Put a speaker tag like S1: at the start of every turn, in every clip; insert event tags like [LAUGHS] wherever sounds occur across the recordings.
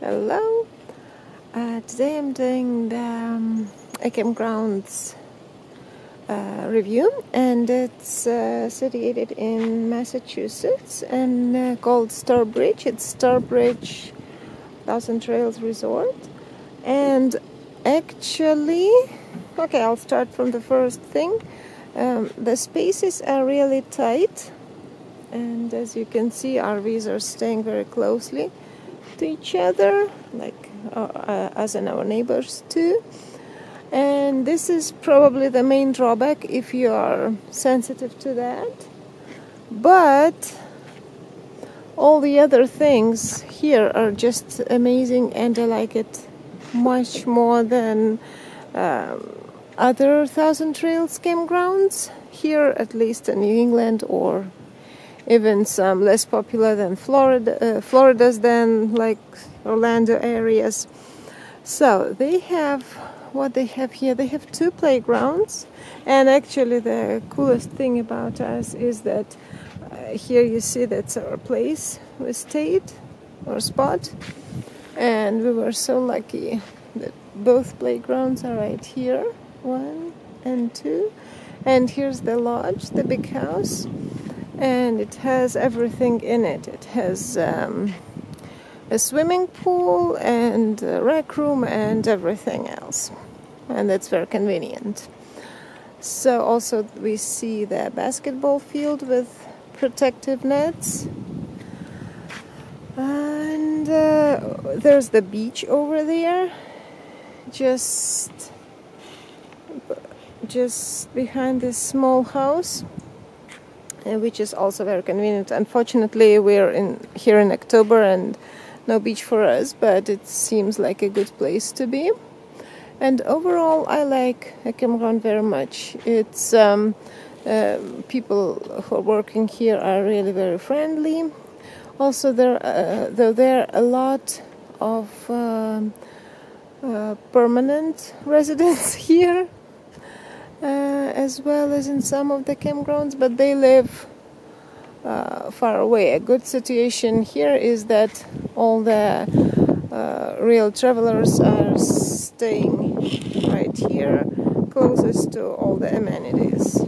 S1: Hello. Uh, today I'm doing the um, campgrounds uh, review, and it's uh, situated in Massachusetts and uh, called Sturbridge. It's Sturbridge Thousand Trails Resort, and actually, okay, I'll start from the first thing. Um, the spaces are really tight, and as you can see, RVs are staying very closely to each other, like uh, uh, us and our neighbors too. And this is probably the main drawback if you are sensitive to that. But all the other things here are just amazing, and I like it much more than um, other Thousand Trails campgrounds here, at least in New England or even some less popular than Florida, uh, Florida's than like Orlando areas. So they have what they have here. They have two playgrounds, and actually the coolest thing about us is that uh, here you see that's our place. We stayed, our spot, and we were so lucky that both playgrounds are right here, one and two, and here's the lodge, the big house and it has everything in it. It has um, a swimming pool and a rec room and everything else, and that's very convenient. So also we see the basketball field with protective nets. And uh, there's the beach over there, just just behind this small house. Uh, which is also very convenient. Unfortunately, we're in here in October and no beach for us, but it seems like a good place to be. And overall, I like a campground very much. It's um, uh, people who are working here are really very friendly. Also, there uh, though there are a lot of um, uh, permanent [LAUGHS] residents here uh, as well as in some of the campgrounds, but they live uh, far away. A good situation here is that all the uh, real travelers are staying right here, closest to all the amenities.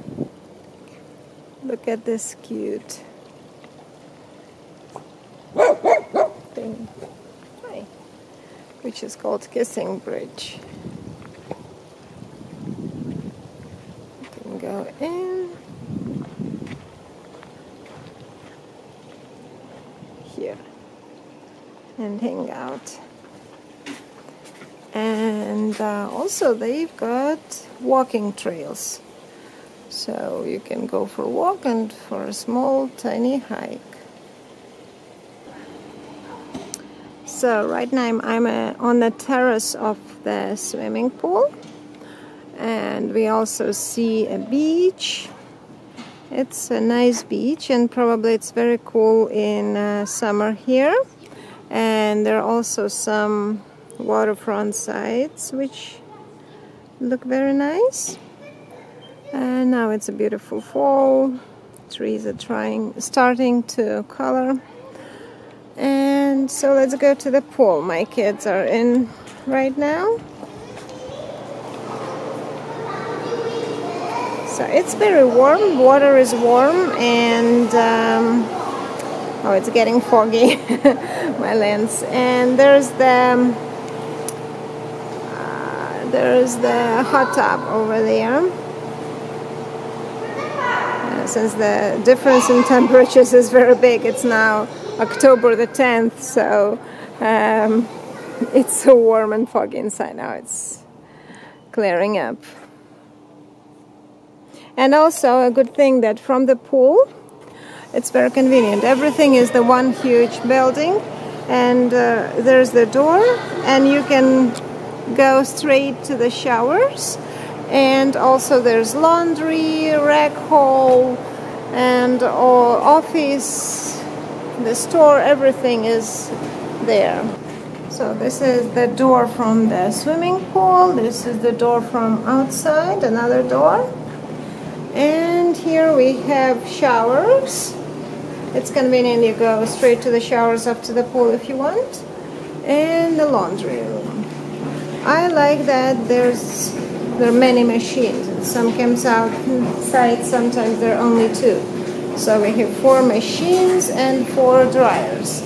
S1: Look at this cute thing, Hi. which is called Kissing Bridge. go in here and hang out. And uh, also they've got walking trails. So you can go for a walk and for a small tiny hike. So right now I'm, I'm uh, on the terrace of the swimming pool. And we also see a beach. It's a nice beach and probably it's very cool in uh, summer here and there are also some waterfront sites which look very nice. And now it's a beautiful fall. Trees are trying starting to color. And so let's go to the pool my kids are in right now. So it's very warm, water is warm, and um, oh, it's getting foggy, [LAUGHS] my lens. And there's the uh, there's the hot tub over there. Uh, since the difference in [LAUGHS] temperatures is very big, it's now October the 10th, so um, [LAUGHS] it's so warm and foggy inside now. It's clearing up. And also a good thing that from the pool, it's very convenient. Everything is the one huge building, and uh, there's the door, and you can go straight to the showers. And also there's laundry, rec hall, and all office, the store, everything is there. So this is the door from the swimming pool. This is the door from outside, another door and here we have showers it's convenient you go straight to the showers after the pool if you want and the laundry room. I like that there's there are many machines. Some comes out outside, sometimes there are only two. So we have four machines and four dryers.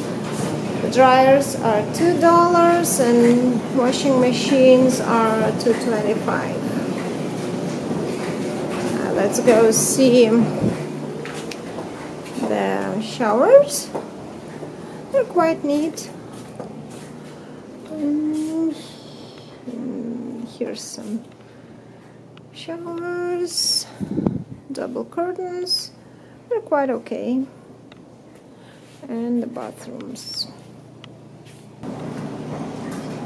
S1: The dryers are two dollars and washing machines are two twenty-five. Uh, let's go see the showers. They're quite neat. Mm, here's some showers, double curtains. They're quite okay. And the bathrooms.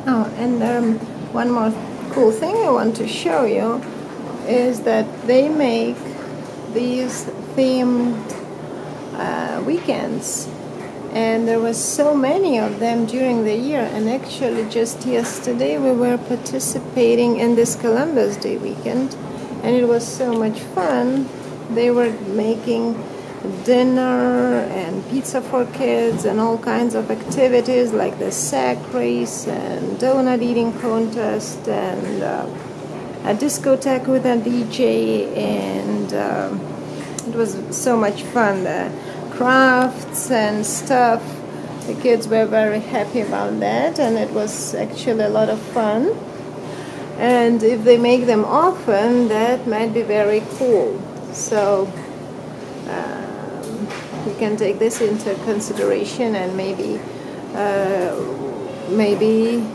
S1: Oh, and um, one more cool thing I want to show you is that they make these themed uh, weekends. And there was so many of them during the year. And actually just yesterday we were participating in this Columbus Day weekend. And it was so much fun. They were making dinner and pizza for kids and all kinds of activities like the sack race and donut eating contest and uh, a discotheque with a DJ and uh, it was so much fun the crafts and stuff. The kids were very happy about that and it was actually a lot of fun. And if they make them often that might be very cool. So you can take this into consideration and maybe uh, maybe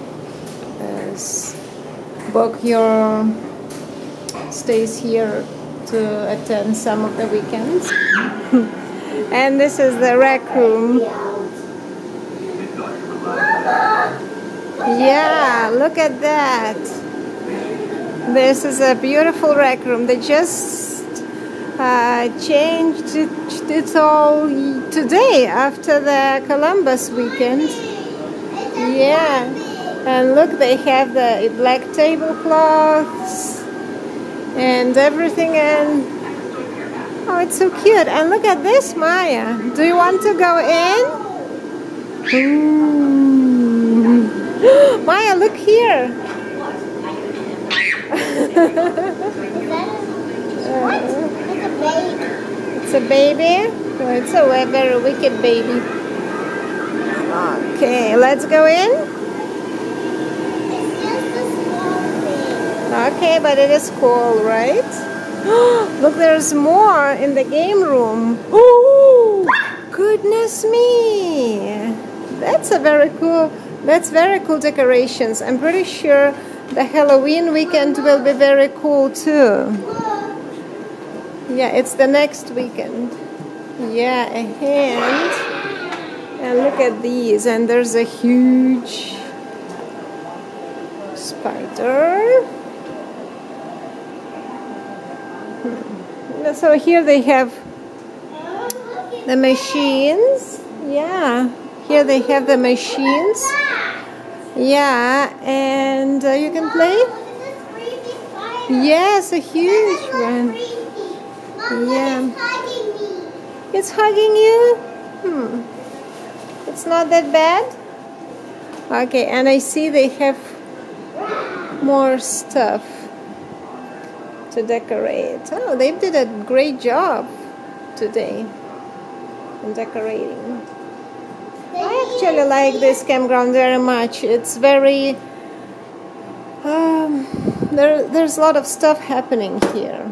S1: uh, book your stays here to attend some of the weekends [LAUGHS] and this is the rec room. Yeah look at that. This is a beautiful rec room. They just uh, changed it, it all today after the Columbus weekend. Yeah, and look, they have the black tablecloths and everything, and oh, it's so cute. And look at this, Maya. Do you want to go in? Ooh. [GASPS] Maya, look here. [LAUGHS] it's a baby? Oh, it's a baby. So it's a very wicked baby. Okay, let's go in. Okay, but it is cool, right? [GASPS] Look, there's more in the game room. Oh, goodness me. That's a very cool, that's very cool decorations. I'm pretty sure the Halloween weekend will be very cool too. Yeah, it's the next weekend. Yeah, a hand. And look at these. And there's a huge spider. So here they have the machines. Yeah, here they have the machines. Yeah, and uh, you can play. Yes, a huge one. Yeah. It's hugging you? Hmm. It's not that bad? Okay, and I see they have more stuff to decorate. Oh, they did a great job today in decorating. I actually like this campground very much. It's very um, there, there's a lot of stuff happening here